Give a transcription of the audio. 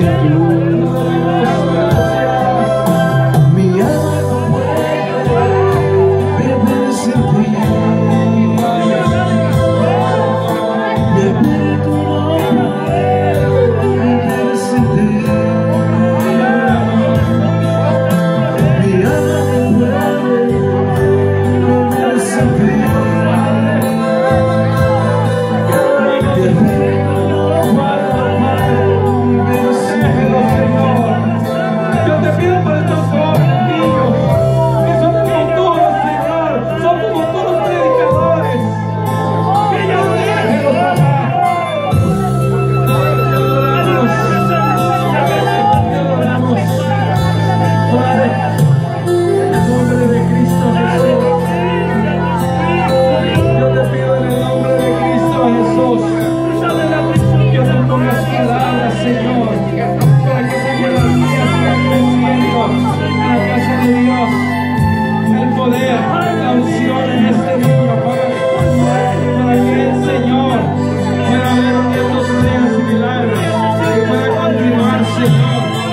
to. Lord.